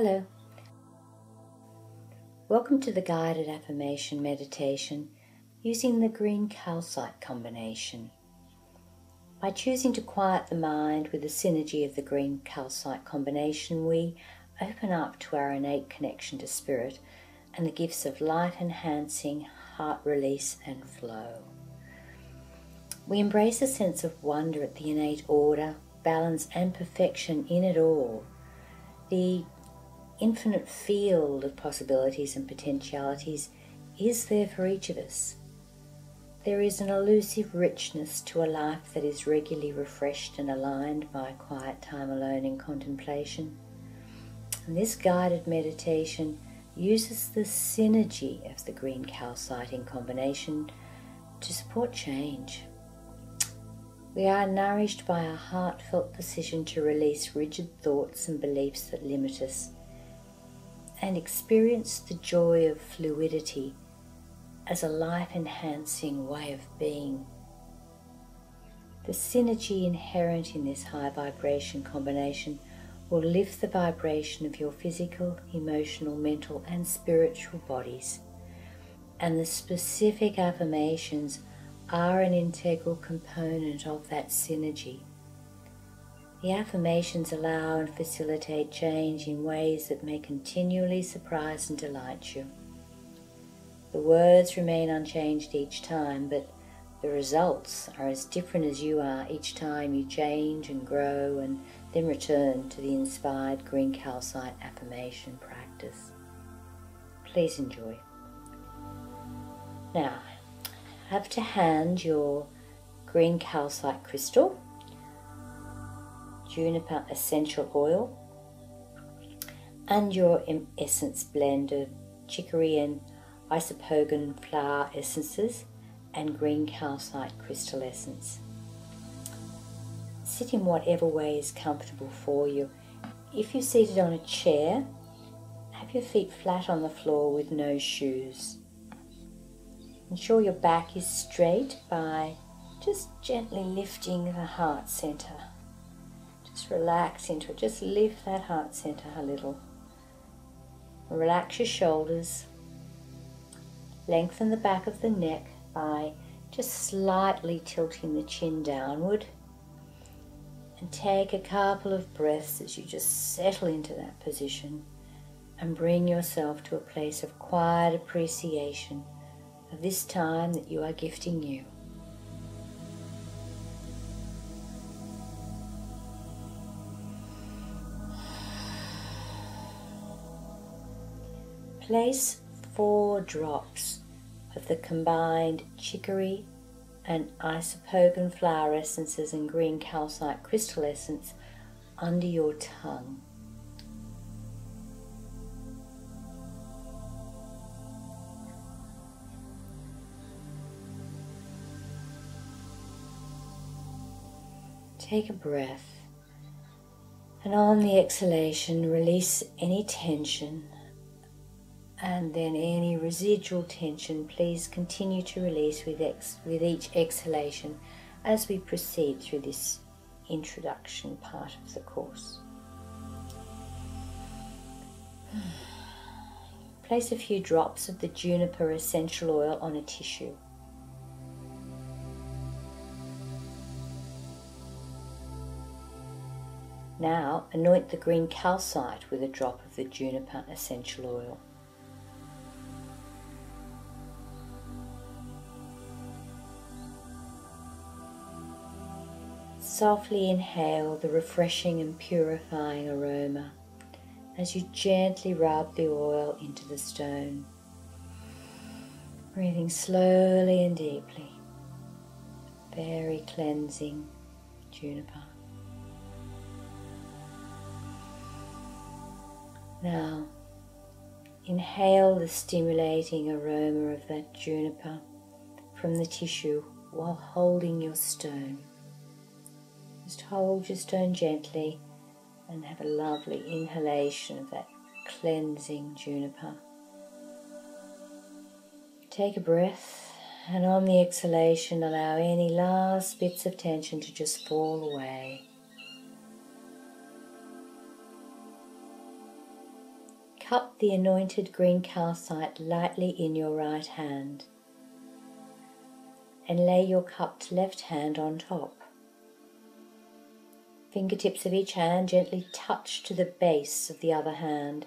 Hello. Welcome to the guided affirmation meditation using the green calcite combination. By choosing to quiet the mind with the synergy of the green calcite combination, we open up to our innate connection to spirit and the gifts of light enhancing, heart release, and flow. We embrace a sense of wonder at the innate order, balance, and perfection in it all. The infinite field of possibilities and potentialities is there for each of us. There is an elusive richness to a life that is regularly refreshed and aligned by quiet time alone in contemplation. And this guided meditation uses the synergy of the green calcite in combination to support change. We are nourished by a heartfelt decision to release rigid thoughts and beliefs that limit us and experience the joy of fluidity as a life enhancing way of being. The synergy inherent in this high vibration combination will lift the vibration of your physical, emotional, mental, and spiritual bodies. And the specific affirmations are an integral component of that synergy. The affirmations allow and facilitate change in ways that may continually surprise and delight you. The words remain unchanged each time, but the results are as different as you are each time you change and grow and then return to the inspired green calcite affirmation practice. Please enjoy. Now, have to hand your green calcite crystal juniper essential oil and your essence blend of chicory and isopogon flower essences and green calcite crystal essence. Sit in whatever way is comfortable for you. If you're seated on a chair, have your feet flat on the floor with no shoes. Ensure your back is straight by just gently lifting the heart center. Just relax into it. Just lift that heart center a little. Relax your shoulders. Lengthen the back of the neck by just slightly tilting the chin downward. And take a couple of breaths as you just settle into that position and bring yourself to a place of quiet appreciation of this time that you are gifting you. Place four drops of the combined chicory and isopogon flower essences and green calcite crystal essence under your tongue. Take a breath and on the exhalation, release any tension and then any residual tension please continue to release with, ex- with each exhalation as we proceed through this introduction part of the course. Place a few drops of the juniper essential oil on a tissue. Now anoint the green calcite with a drop of the juniper essential oil. Softly inhale the refreshing and purifying aroma as you gently rub the oil into the stone. Breathing slowly and deeply. Very cleansing juniper. Now, inhale the stimulating aroma of that juniper from the tissue while holding your stone. Just hold your stone gently and have a lovely inhalation of that cleansing juniper. Take a breath and on the exhalation allow any last bits of tension to just fall away. cup the anointed green calcite lightly in your right hand and lay your cupped left hand on top. Fingertips of each hand gently touch to the base of the other hand,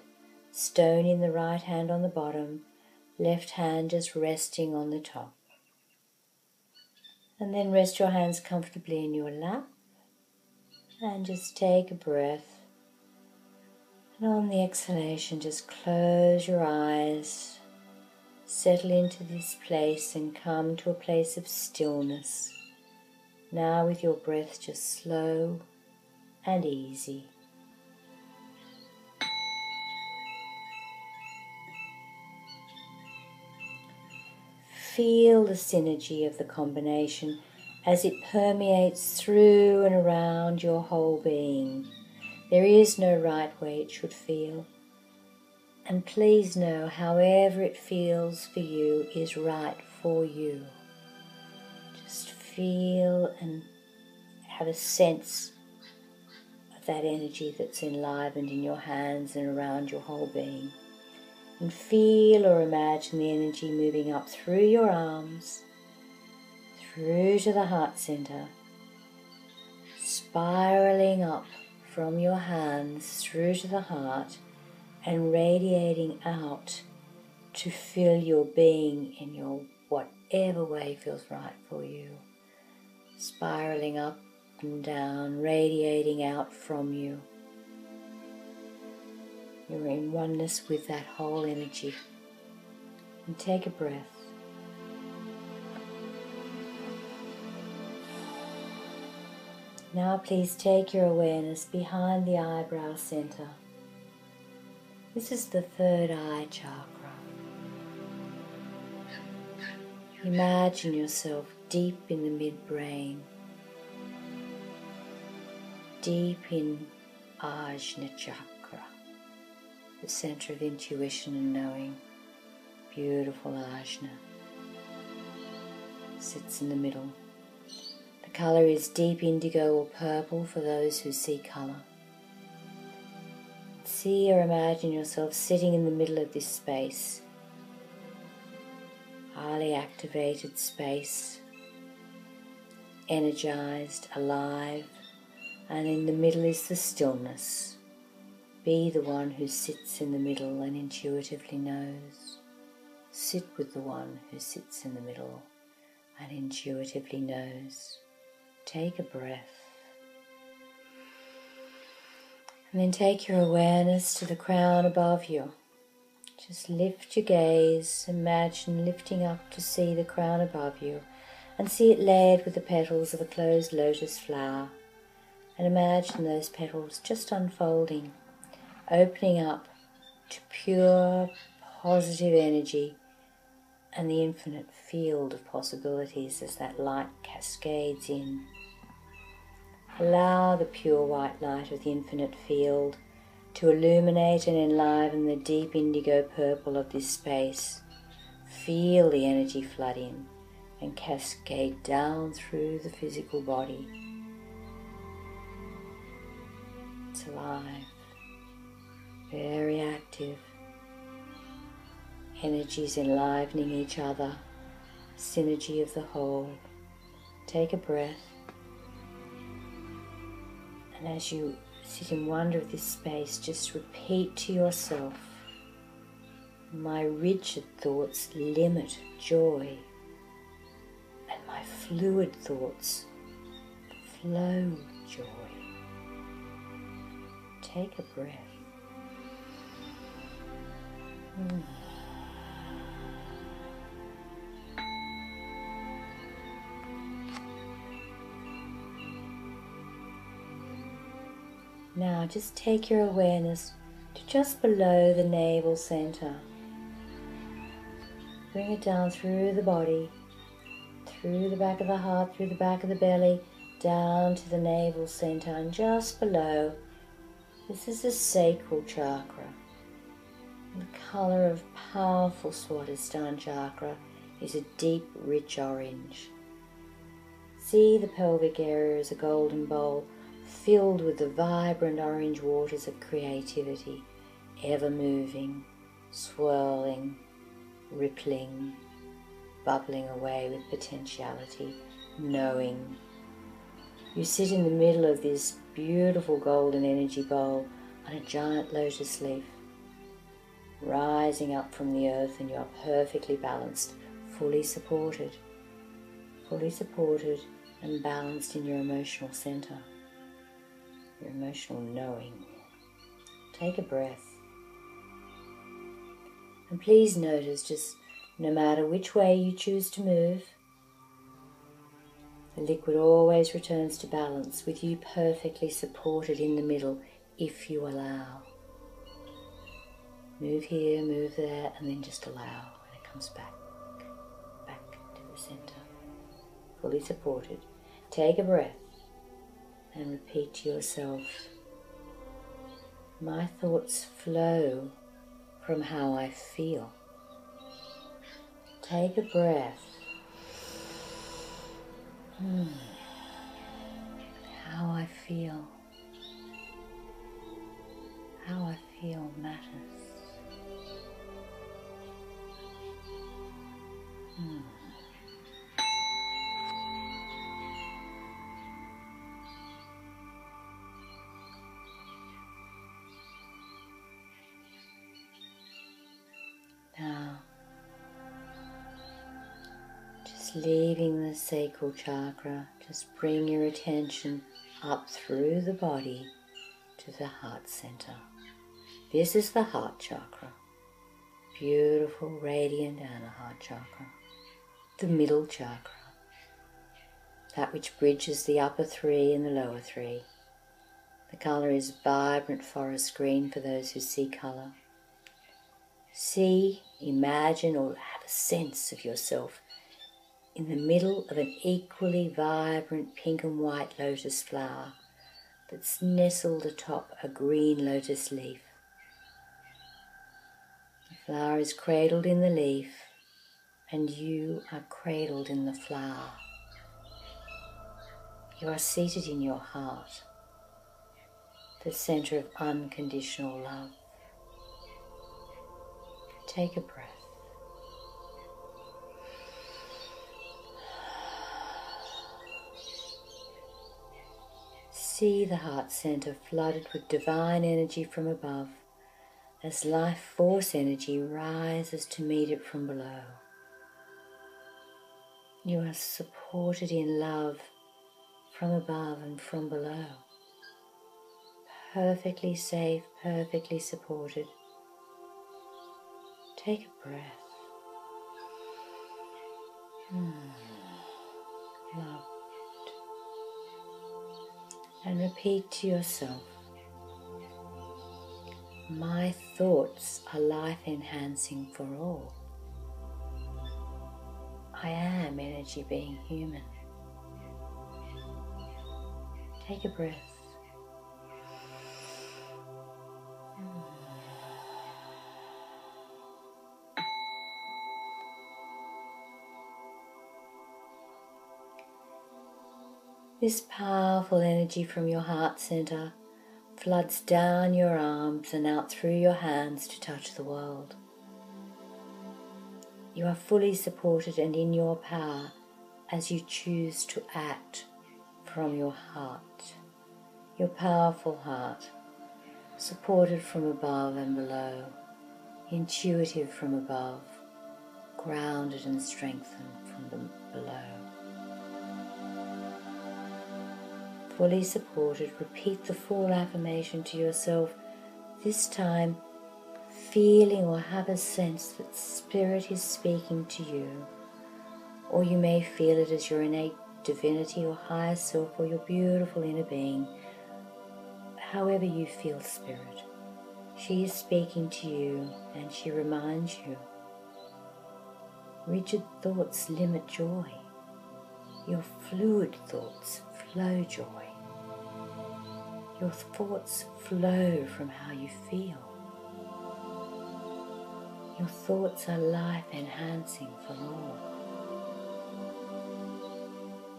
stone in the right hand on the bottom, left hand just resting on the top. And then rest your hands comfortably in your lap and just take a breath. And on the exhalation, just close your eyes, settle into this place, and come to a place of stillness. Now, with your breath just slow and easy. Feel the synergy of the combination as it permeates through and around your whole being. There is no right way it should feel. And please know, however it feels for you is right for you. Just feel and have a sense that energy that's enlivened in your hands and around your whole being. And feel or imagine the energy moving up through your arms, through to the heart center, spiraling up from your hands through to the heart and radiating out to fill your being in your whatever way feels right for you. Spiraling up and down, radiating out from you. You're in oneness with that whole energy. And take a breath. Now, please take your awareness behind the eyebrow center. This is the third eye chakra. Imagine yourself deep in the midbrain, deep in Ajna chakra, the center of intuition and knowing. Beautiful Ajna sits in the middle. The color is deep indigo or purple for those who see color. See or imagine yourself sitting in the middle of this space, highly activated space, energized, alive, and in the middle is the stillness. Be the one who sits in the middle and intuitively knows. Sit with the one who sits in the middle and intuitively knows. Take a breath. And then take your awareness to the crown above you. Just lift your gaze, imagine lifting up to see the crown above you and see it layered with the petals of a closed lotus flower. And imagine those petals just unfolding, opening up to pure positive energy and the infinite field of possibilities as that light cascades in. Allow the pure white light of the infinite field to illuminate and enliven the deep indigo purple of this space. Feel the energy flood in and cascade down through the physical body. Alive, very active. Energies enlivening each other, synergy of the whole. Take a breath. And as you sit in wonder of this space, just repeat to yourself my rigid thoughts limit joy, and my fluid thoughts flow joy. Take a breath. Mm. Now just take your awareness to just below the navel center. Bring it down through the body, through the back of the heart, through the back of the belly, down to the navel center, and just below. This is the sacral chakra. The color of powerful Swadhisthana chakra is a deep, rich orange. See the pelvic area as a golden bowl filled with the vibrant orange waters of creativity, ever moving, swirling, rippling, bubbling away with potentiality, knowing. You sit in the middle of this beautiful golden energy bowl on a giant lotus leaf, rising up from the earth, and you are perfectly balanced, fully supported, fully supported and balanced in your emotional center, your emotional knowing. Take a breath. And please notice just no matter which way you choose to move, the liquid always returns to balance with you perfectly supported in the middle if you allow. Move here, move there, and then just allow when it comes back, back to the center. Fully supported. Take a breath and repeat to yourself My thoughts flow from how I feel. Take a breath. Hmm. How I feel. How I feel matters. Hmm. Now, just leaving sacral chakra, just bring your attention up through the body to the heart center. This is the heart chakra, beautiful, radiant Anahata chakra, the middle chakra, that which bridges the upper three and the lower three. The color is vibrant forest green for those who see color. See, imagine, or have a sense of yourself in the middle of an equally vibrant pink and white lotus flower that's nestled atop a green lotus leaf. The flower is cradled in the leaf, and you are cradled in the flower. You are seated in your heart, the center of unconditional love. Take a breath. See the heart center flooded with divine energy from above as life force energy rises to meet it from below. You are supported in love from above and from below. Perfectly safe, perfectly supported. Take a breath. Hmm. Loved. And repeat to yourself My thoughts are life enhancing for all. I am energy being human. Take a breath. This powerful energy from your heart center floods down your arms and out through your hands to touch the world. You are fully supported and in your power as you choose to act from your heart, your powerful heart, supported from above and below, intuitive from above, grounded and strengthened fully supported, repeat the full affirmation to yourself, this time feeling or have a sense that Spirit is speaking to you, or you may feel it as your innate divinity or higher self or your beautiful inner being, however you feel Spirit. She is speaking to you and she reminds you. Rigid thoughts limit joy. Your fluid thoughts flow joy. Your thoughts flow from how you feel. Your thoughts are life enhancing for all.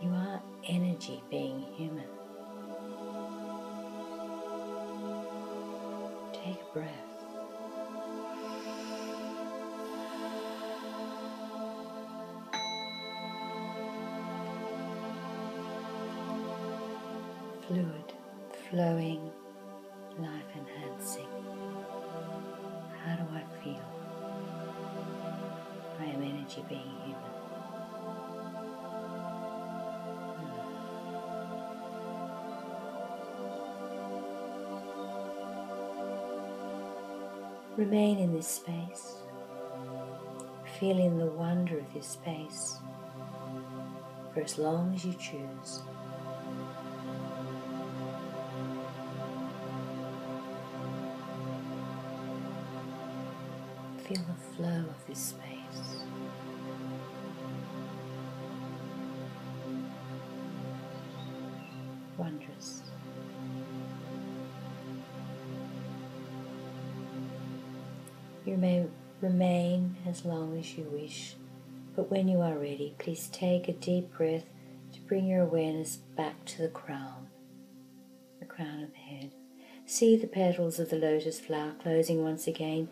You are energy being human. Take a breath. Fluid, flowing, life enhancing. How do I feel? I am energy being human. Remain in this space, feeling the wonder of this space for as long as you choose. Feel the flow of this space. Wondrous. You may remain as long as you wish, but when you are ready, please take a deep breath to bring your awareness back to the crown, the crown of the head. See the petals of the lotus flower closing once again,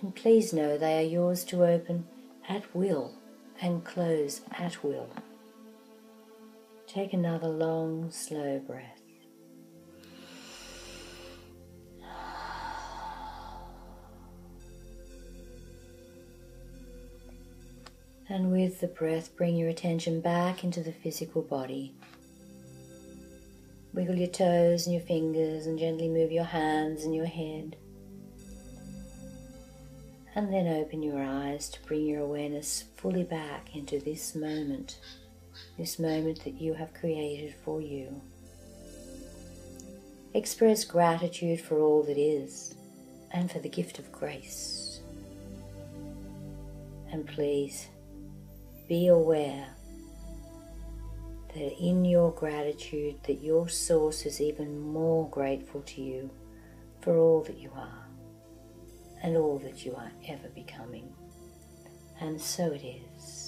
and please know they are yours to open at will and close at will. Take another long, slow breath. And with the breath, bring your attention back into the physical body. Wiggle your toes and your fingers and gently move your hands and your head. And then open your eyes to bring your awareness fully back into this moment, this moment that you have created for you. Express gratitude for all that is and for the gift of grace. And please be aware that in your gratitude that your source is even more grateful to you for all that you are and all that you are ever becoming. And so it is.